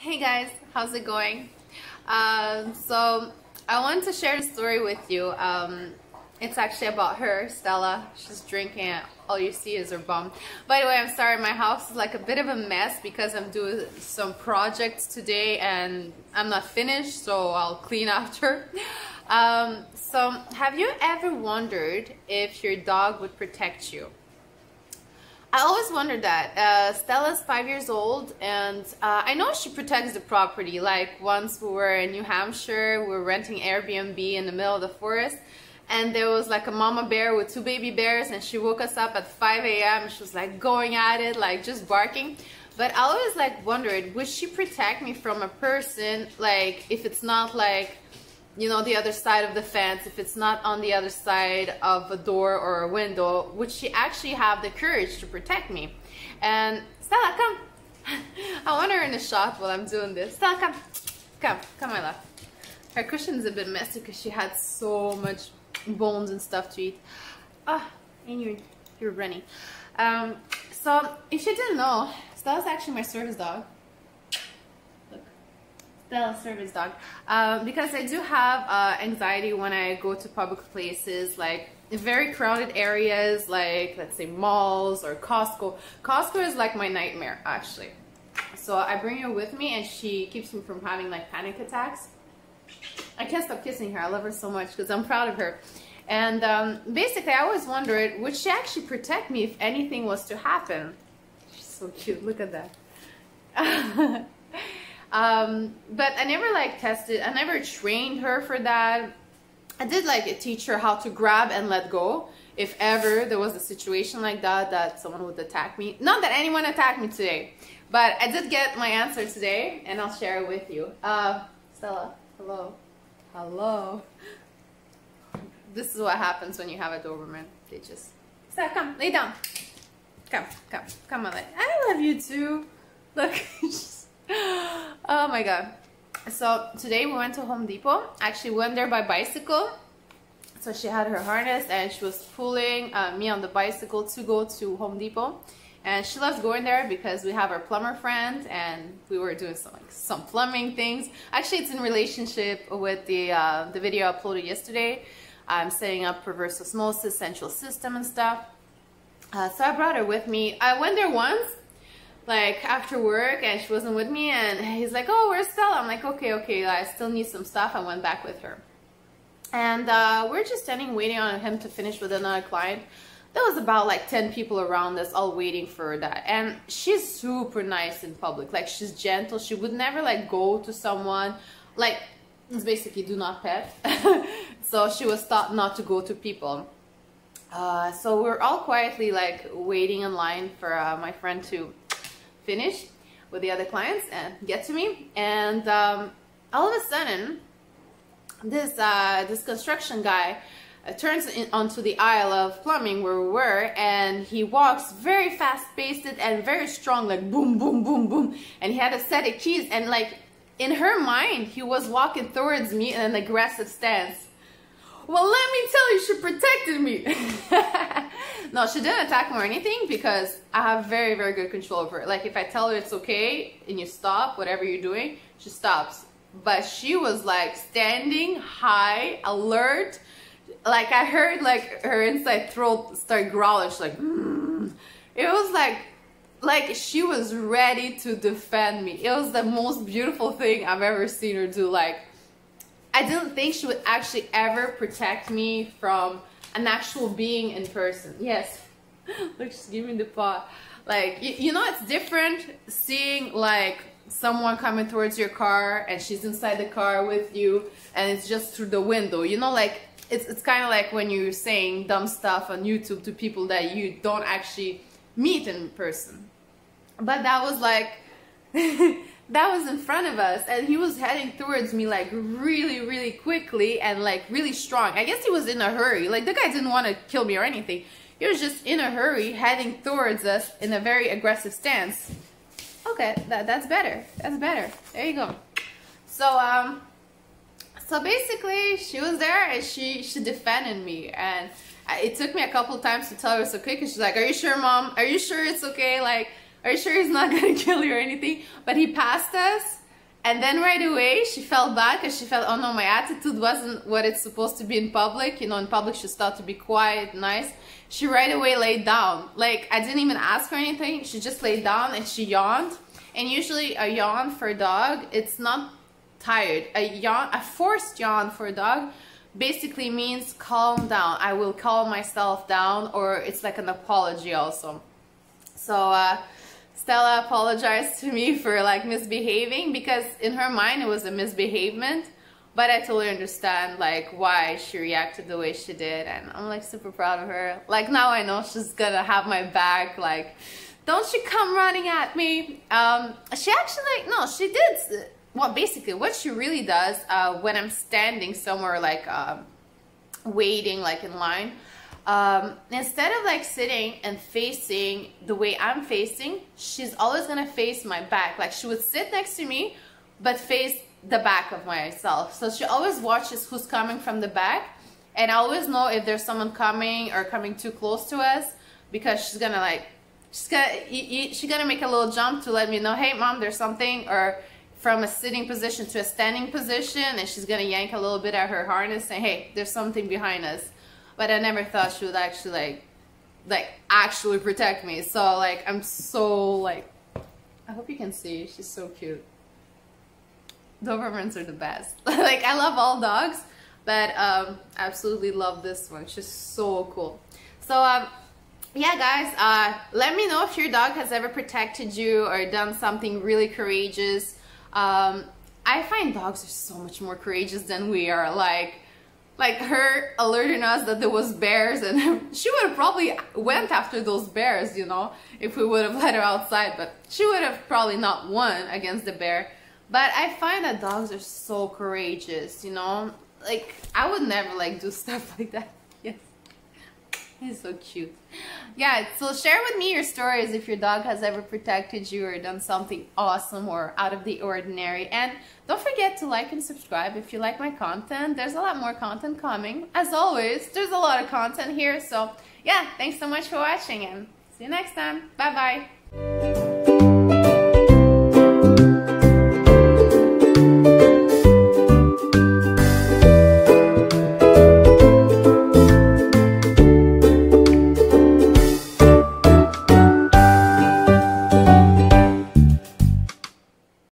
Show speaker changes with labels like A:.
A: Hey guys, how's it going? Um, so I want to share a story with you. Um, it's actually about her, Stella. She's drinking it. All you see is her bum. By the way, I'm sorry, my house is like a bit of a mess because I'm doing some projects today and I'm not finished, so I'll clean after. Um, so have you ever wondered if your dog would protect you? I always wondered that. Uh, Stella's five years old, and uh, I know she protects the property. Like once we were in New Hampshire, we were renting Airbnb in the middle of the forest, and there was like a mama bear with two baby bears, and she woke us up at 5 a.m. She was like going at it, like just barking. But I always like wondered, would she protect me from a person? Like if it's not like you know, the other side of the fence, if it's not on the other side of a door or a window, would she actually have the courage to protect me? And Stella, come. I want her in the shot while I'm doing this. Stella, come. Come, come, my love. Her cushion's a bit messy because she had so much bones and stuff to eat. Ah, and you're, you're running. Um, so, if you didn't know, Stella's actually my service dog. Stella service dog. Um, because I do have uh, anxiety when I go to public places like very crowded areas like let's say malls or Costco. Costco is like my nightmare actually. So I bring her with me and she keeps me from having like panic attacks. I can't stop kissing her. I love her so much because I'm proud of her. And um, basically I always wondered would she actually protect me if anything was to happen? She's so cute. Look at that Um, but I never like tested, I never trained her for that. I did like teach her how to grab and let go if ever there was a situation like that that someone would attack me. Not that anyone attacked me today, but I did get my answer today and I'll share it with you. Uh, Stella, hello. Hello. This is what happens when you have a Doberman. They just, Stella, come, lay down. Come, come, come on. I love you too. Look, oh my god. So today we went to Home Depot. Actually went there by bicycle. So she had her harness and she was pulling uh, me on the bicycle to go to Home Depot. And she loves going there because we have our plumber friend and we were doing some like some plumbing things. Actually, it's in relationship with the uh, the video I uploaded yesterday. I'm setting up reverse osmosis, central system and stuff. Uh, so I brought her with me. I went there once like after work and she wasn't with me and he's like, oh, where's Stella? I'm like, okay, okay, I still need some stuff. I went back with her. And uh, we're just standing waiting on him to finish with another client. There was about like 10 people around us all waiting for that. And she's super nice in public. Like she's gentle. She would never like go to someone. Like it's basically do not pet. so she was taught not to go to people. Uh, so we're all quietly like waiting in line for uh, my friend to finish with the other clients and get to me. And um, all of a sudden, this uh, this construction guy uh, turns in, onto the aisle of plumbing where we were, and he walks very fast-paced and very strong, like boom, boom, boom, boom. And he had a set of keys, and like in her mind, he was walking towards me in an aggressive stance. Well, let me tell you, she protected me. no, she didn't attack me or anything because I have very, very good control over it. Like if I tell her it's okay and you stop, whatever you're doing, she stops. But she was like standing high, alert. Like I heard like her inside throat start growling. She's like, mm. it was like, like she was ready to defend me. It was the most beautiful thing I've ever seen her do. Like I didn't think she would actually ever protect me from an actual being in person. Yes. Look, she's giving the paw. Like, you, you know, it's different seeing like someone coming towards your car and she's inside the car with you and it's just through the window. You know, like, it's, it's kind of like when you're saying dumb stuff on YouTube to people that you don't actually meet in person. But that was like, that was in front of us and he was heading towards me like really really quickly and like really strong. I guess he was in a hurry. Like the guy didn't want to kill me or anything. He was just in a hurry heading towards us in a very aggressive stance. Okay that, that's better. That's better. There you go. So um so basically she was there and she she defended me. And it took me a couple times to tell her it's okay because she's like are you sure mom? Are you sure it's okay? Like are you sure he's not gonna kill you or anything? But he passed us And then right away she fell back and she felt, oh no, my attitude wasn't what it's supposed to be in public. You know, in public she's thought to be quiet, nice. She right away laid down. Like I didn't even ask her anything. She just laid down and she yawned. And usually a yawn for a dog, it's not tired. A yawn, a forced yawn for a dog basically means calm down. I will calm myself down or it's like an apology also. So uh, Stella apologized to me for like misbehaving because in her mind it was a misbehavement. But I totally understand like why she reacted the way she did and I'm like super proud of her. Like now I know she's gonna have my back like don't you come running at me. Um, she actually, like no, she did well, basically what she really does uh, when I'm standing somewhere like uh, waiting like in line, um, instead of like sitting and facing the way I'm facing, she's always gonna face my back. Like she would sit next to me, but face the back of myself. So she always watches who's coming from the back. And I always know if there's someone coming or coming too close to us because she's gonna like, she's gonna, she's gonna make a little jump to let me know, hey mom, there's something, or from a sitting position to a standing position and she's gonna yank a little bit at her harness saying hey there's something behind us but I never thought she would actually like like actually protect me. So like I'm so like I hope you can see. She's so cute. Dobermans are the best. Like I love all dogs but um I absolutely love this one. She's so cool. So um yeah guys uh let me know if your dog has ever protected you or done something really courageous. Um, I find dogs are so much more courageous than we are. Like, like her alerting us that there was bears and she would have probably went after those bears, you know, if we would have let her outside, but she would have probably not won against the bear. But I find that dogs are so courageous, you know, like I would never like do stuff like that. He's so cute. Yeah, so share with me your stories if your dog has ever protected you or done something awesome or out of the ordinary. And don't forget to like and subscribe if you like my content. There's a lot more content coming. As always, there's a lot of content here. So yeah, thanks so much for watching and see you next time. Bye-bye.